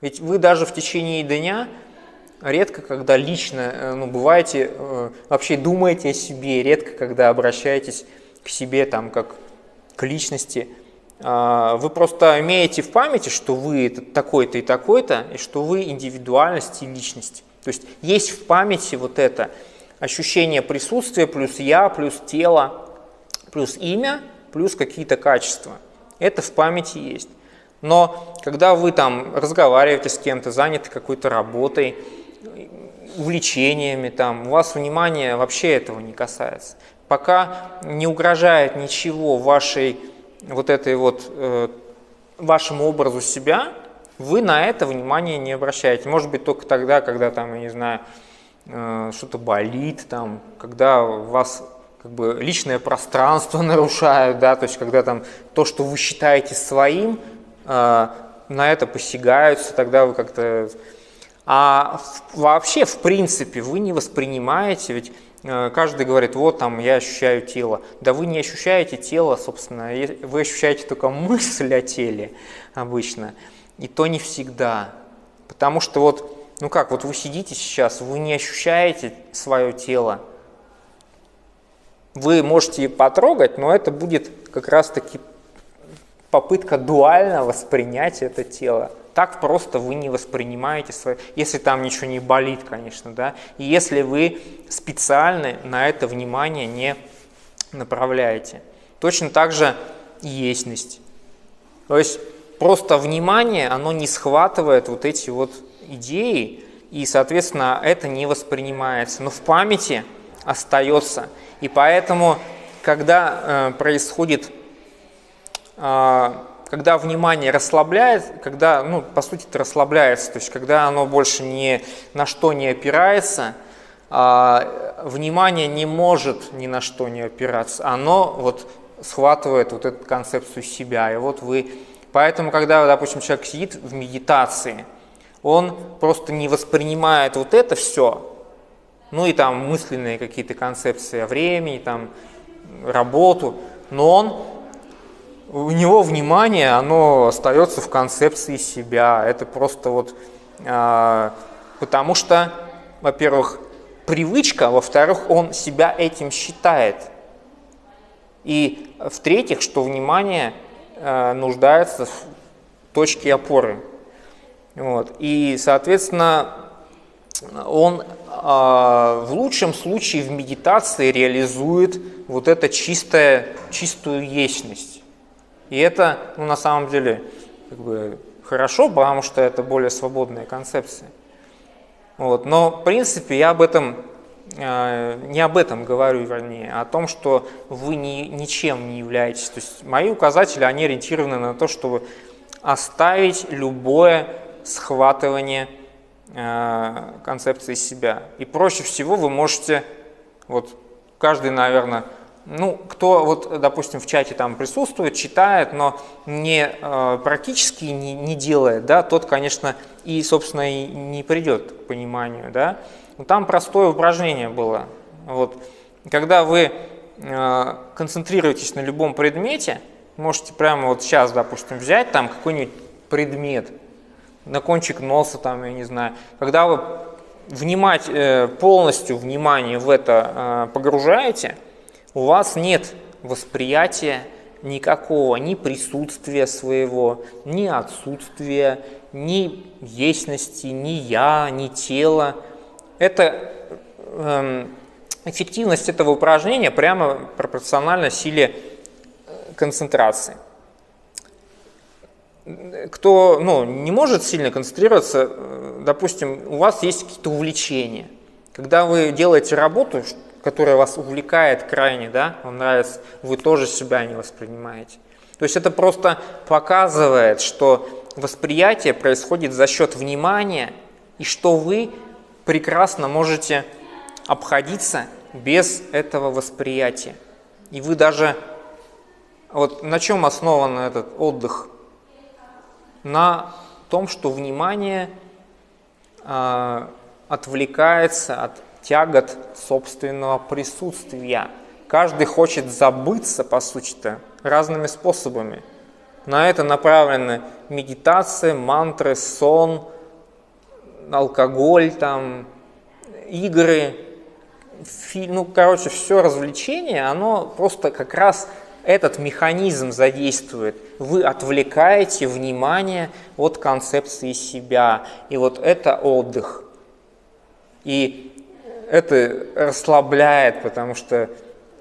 Ведь вы даже в течение дня редко, когда лично, э, ну, бываете, э, вообще думаете о себе, редко, когда обращаетесь к себе, там, как к личности. А, вы просто имеете в памяти, что вы такой-то и такой-то, и что вы индивидуальность и личность. То есть есть в памяти вот это ощущение присутствия плюс я, плюс тело, плюс имя, плюс какие-то качества. Это в памяти есть. Но когда вы там разговариваете с кем-то, заняты какой-то работой, увлечениями, там, у вас внимание вообще этого не касается. Пока не угрожает ничего вашей вот этой вот э, вашему образу себя, вы на это внимание не обращаете. Может быть, только тогда, когда там, я не знаю, э, что-то болит, там, когда вас как бы личное пространство нарушают, да, то есть когда там то, что вы считаете своим, на это посягаются, тогда вы как-то... А вообще, в принципе, вы не воспринимаете, ведь э, каждый говорит, вот там я ощущаю тело. Да вы не ощущаете тело, собственно, вы ощущаете только мысль о теле обычно. И то не всегда. Потому что вот, ну как, вот вы сидите сейчас, вы не ощущаете свое тело. Вы можете потрогать, но это будет как раз-таки попытка дуально воспринять это тело. Так просто вы не воспринимаете свое, если там ничего не болит, конечно, да, и если вы специально на это внимание не направляете. Точно так же естьность. То есть просто внимание, оно не схватывает вот эти вот идеи, и, соответственно, это не воспринимается. Но в памяти остается. И поэтому, когда э, происходит, когда внимание расслабляет, когда, ну, по сути, это расслабляется, то есть когда оно больше ни на что не опирается, э, внимание не может ни на что не опираться, оно вот схватывает вот эту концепцию себя. И вот вы Поэтому, когда, допустим, человек сидит в медитации, он просто не воспринимает вот это все, ну и там мысленные какие-то концепции о времени, там, работу, но он, у него внимание, оно остается в концепции себя. Это просто вот, э, потому что, во-первых, привычка, во-вторых, он себя этим считает. И в-третьих, что внимание – Э, нуждается в точке опоры. Вот. И, соответственно, он а, в лучшем случае в медитации реализует вот это чистое, чистую естность. И это, ну, на самом деле, как бы хорошо, потому что это более свободная концепция. Вот. Но, в принципе, я об этом Э, не об этом говорю, вернее, а о том, что вы ни, ничем не являетесь. То есть мои указатели, они ориентированы на то, чтобы оставить любое схватывание э, концепции себя. И проще всего вы можете, вот каждый, наверное, ну, кто вот, допустим, в чате там присутствует, читает, но не э, практически не, не делает, да, тот, конечно, и, собственно, и не придет к пониманию, да. Но там простое упражнение было. Вот. Когда вы э, концентрируетесь на любом предмете, можете прямо вот сейчас, допустим, взять там какой-нибудь предмет, на кончик носа, там, я не знаю. Когда вы внимать, э, полностью внимание в это э, погружаете, у вас нет восприятия никакого, ни присутствия своего, ни отсутствия, ни естности, ни я, ни тела это эм, эффективность этого упражнения прямо пропорциональна силе э, концентрации. Кто ну, не может сильно концентрироваться, э, допустим, у вас есть какие-то увлечения. Когда вы делаете работу, которая вас увлекает крайне, да, вам нравится, вы тоже себя не воспринимаете. То есть это просто показывает, что восприятие происходит за счет внимания, и что вы прекрасно можете обходиться без этого восприятия. И вы даже... Вот на чем основан этот отдых? На том, что внимание э, отвлекается от тягот собственного присутствия. Каждый хочет забыться, по сути-то, разными способами. На это направлены медитация, мантры, сон, алкоголь, там, игры, фильм, ну, короче, все развлечение, оно просто как раз этот механизм задействует. Вы отвлекаете внимание от концепции себя. И вот это отдых. И это расслабляет, потому что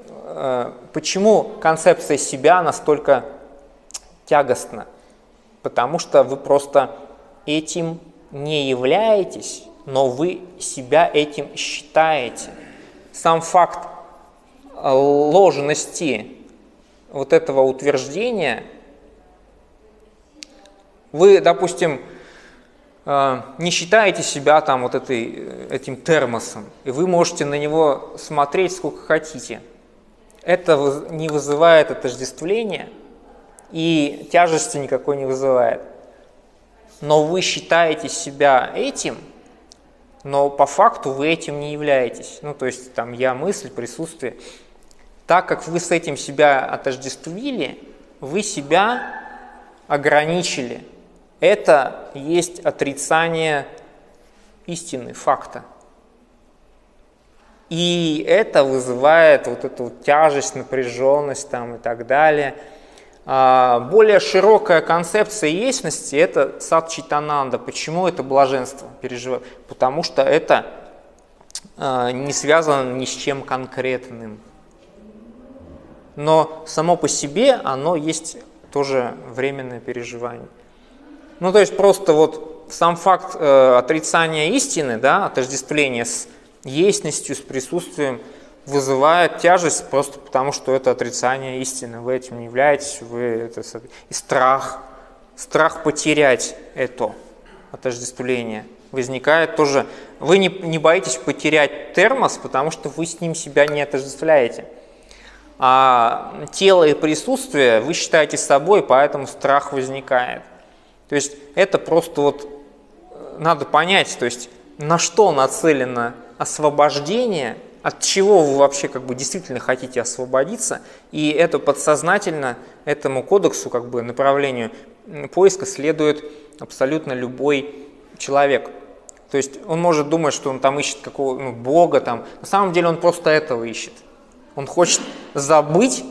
э, почему концепция себя настолько тягостна? Потому что вы просто этим не являетесь, но вы себя этим считаете. Сам факт э, ложности вот этого утверждения, вы, допустим, не считаете себя там вот этой, э, этим термосом, и вы можете на него смотреть сколько хотите. Это не вызывает отождествления и тяжести никакой не вызывает. Но вы считаете себя этим, но по факту вы этим не являетесь. Ну, то есть там я мысль, присутствие. Так как вы с этим себя отождествили, вы себя ограничили. Это есть отрицание истины, факта. И это вызывает вот эту вот тяжесть, напряженность там и так далее. А, более широкая концепция есть – это сад читананда. Почему это блаженство переживает? Потому что это а, не связано ни с чем конкретным но само по себе оно есть тоже временное переживание. Ну, то есть просто вот сам факт э, отрицания истины, да, отождествления с естностью, с присутствием, вызывает тяжесть просто потому, что это отрицание истины. Вы этим не являетесь, вы это и страх, страх потерять это отождествление возникает тоже. Вы не, не боитесь потерять термос, потому что вы с ним себя не отождествляете а тело и присутствие вы считаете собой, поэтому страх возникает. То есть это просто вот э, надо понять, то есть на что нацелено освобождение, от чего вы вообще как бы действительно хотите освободиться, и это подсознательно этому кодексу, как бы направлению поиска следует абсолютно любой человек. То есть он может думать, что он там ищет какого ну, Бога, там. на самом деле он просто этого ищет. Он хочет забыть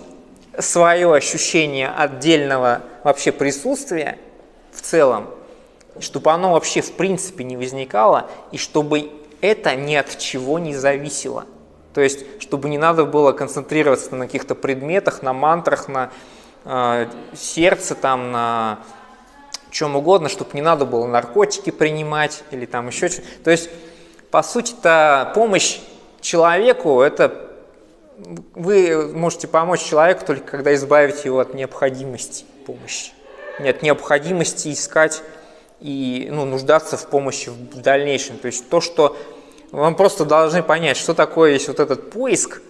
свое ощущение отдельного вообще присутствия в целом, чтобы оно вообще в принципе не возникало, и чтобы это ни от чего не зависело. То есть, чтобы не надо было концентрироваться на каких-то предметах, на мантрах, на э, сердце, там, на чем угодно, чтобы не надо было наркотики принимать или там еще что-то. То есть, по сути-то, помощь человеку – это вы можете помочь человеку только когда избавите его от необходимости помощи. Нет необходимости искать и ну, нуждаться в помощи в дальнейшем. То есть то, что вам просто должны понять, что такое есть вот этот поиск,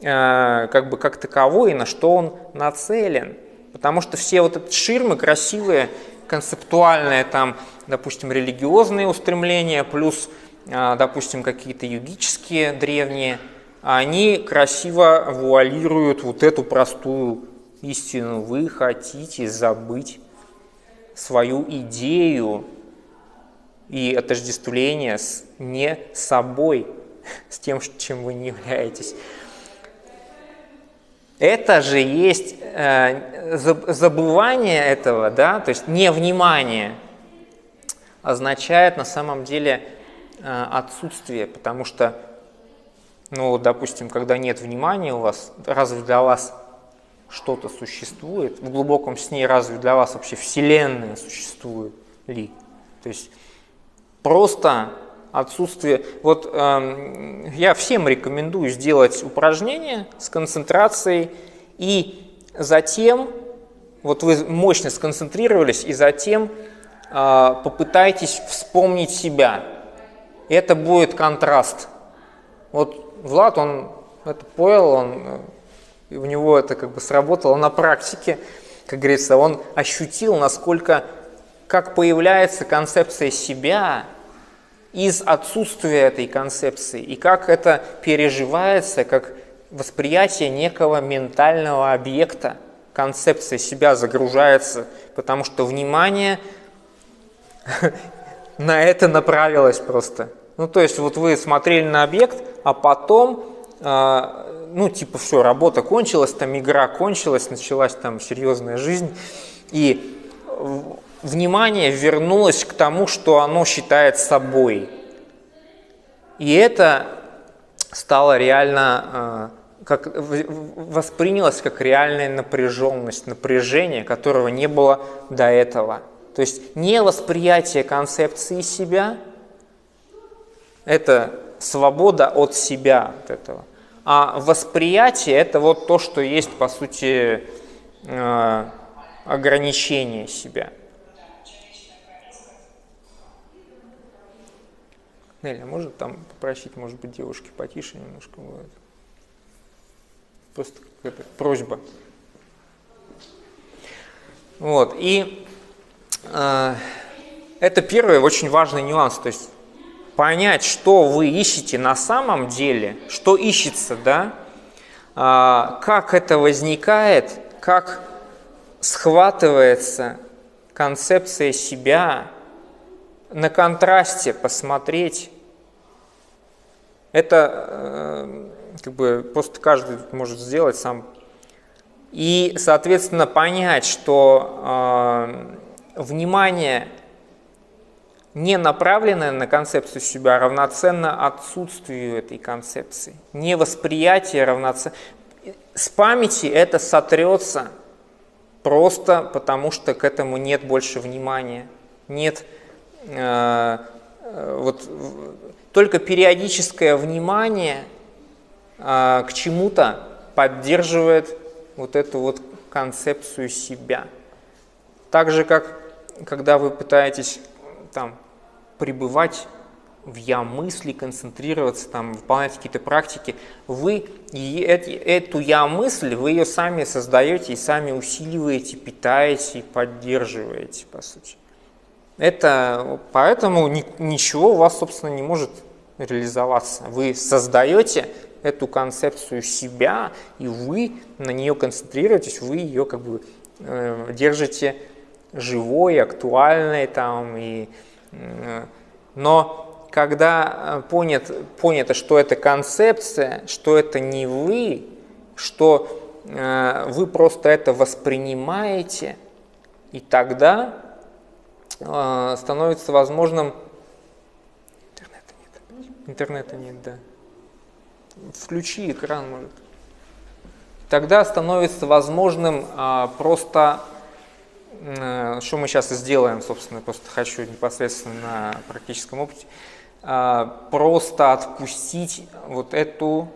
э, как бы как таковой, и на что он нацелен. Потому что все вот эти ширмы красивые, концептуальные, там, допустим, религиозные устремления, плюс, э, допустим, какие-то югические древние они красиво вуалируют вот эту простую истину. Вы хотите забыть свою идею и отождествление с не собой, с тем, чем вы не являетесь. Это же есть э, забывание этого, да, то есть невнимание означает на самом деле э, отсутствие, потому что ну, допустим, когда нет внимания у вас, разве для вас что-то существует? В глубоком сне разве для вас вообще Вселенная существует ли? То есть просто отсутствие... Вот э, я всем рекомендую сделать упражнение с концентрацией и затем, вот вы мощно сконцентрировались, и затем э, попытайтесь вспомнить себя. Это будет контраст. Вот Влад, он это понял, он, и у него это как бы сработало на практике, как говорится, он ощутил, насколько, как появляется концепция себя из отсутствия этой концепции, и как это переживается, как восприятие некого ментального объекта, концепция себя загружается, потому что внимание на это направилось просто. Ну, то есть вот вы смотрели на объект, а потом, э, ну, типа, все, работа кончилась, там игра кончилась, началась там серьезная жизнь, и внимание вернулось к тому, что оно считает собой. И это стало реально, э, как, воспринялось как реальная напряженность, напряжение, которого не было до этого. То есть не восприятие концепции себя – это свобода от себя от этого. А восприятие – это вот то, что есть, по сути, э, ограничение себя. Неля, может там попросить, может быть, девушки потише немножко будет? Просто какая-то просьба. Вот, и э, это первый очень важный нюанс. То есть понять, что вы ищете на самом деле, что ищется, да, а, как это возникает, как схватывается концепция себя, на контрасте посмотреть. Это э, как бы просто каждый может сделать сам. И, соответственно, понять, что э, внимание не направленное на концепцию себя равноценно отсутствию этой концепции. Не восприятие равноценно. С памяти это сотрется просто потому, что к этому нет больше внимания. Нет э, э вот, только периодическое внимание э, к чему-то поддерживает вот эту вот концепцию себя. Так же, как когда вы пытаетесь там пребывать в я мысли, концентрироваться, там, выполнять какие-то практики, вы эту я мысль, вы ее сами создаете и сами усиливаете, питаете и поддерживаете, по сути. Это, поэтому ничего у вас, собственно, не может реализоваться. Вы создаете эту концепцию себя, и вы на нее концентрируетесь, вы ее как бы э, держите живой, актуальной там и но когда э, понят, понято, что это концепция, что это не вы, что э, вы просто это воспринимаете, и тогда э, становится возможным... Интернета нет. Интернета нет, да. Включи экран, может. Тогда становится возможным э, просто что мы сейчас и сделаем, собственно, просто хочу непосредственно на практическом опыте, а, просто отпустить вот эту,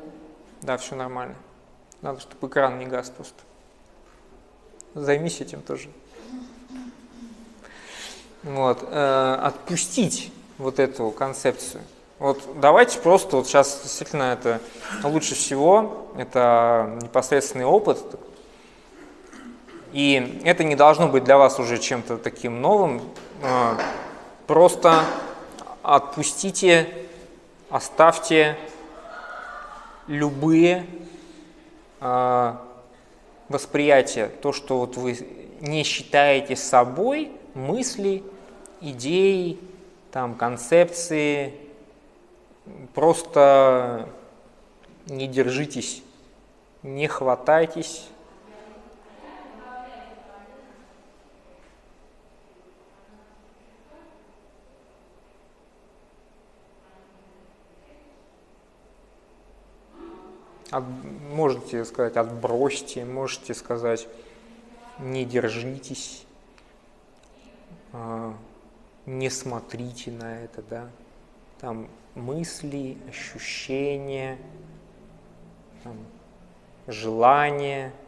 да, все нормально, надо, чтобы экран не гас просто. Займись этим тоже. Вот, э, отпустить вот эту концепцию. Вот давайте просто вот сейчас действительно это лучше всего, это непосредственный опыт, и это не должно быть для вас уже чем-то таким новым. А, просто отпустите, оставьте любые а, восприятия, то, что вот вы не считаете собой, мысли, идеи, там, концепции, просто не держитесь, не хватайтесь От, можете сказать отбросьте, можете сказать не держитесь, а, не смотрите на это, да. Там мысли, ощущения, там, желания –